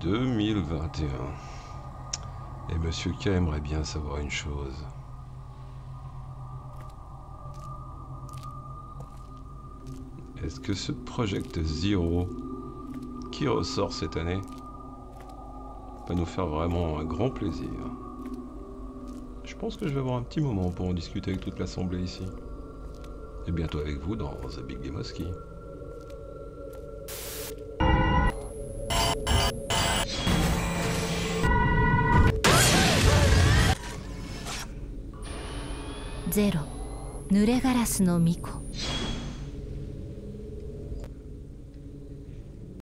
2021. Et Monsieur K aimerait bien savoir une chose. Est-ce que ce Project Zero qui ressort cette année va nous faire vraiment un grand plaisir? Je pense que je vais avoir un petit moment pour en discuter avec toute l'assemblée ici. Et bientôt avec vous dans The Big Game ゼロ。濡れガラスの巫女。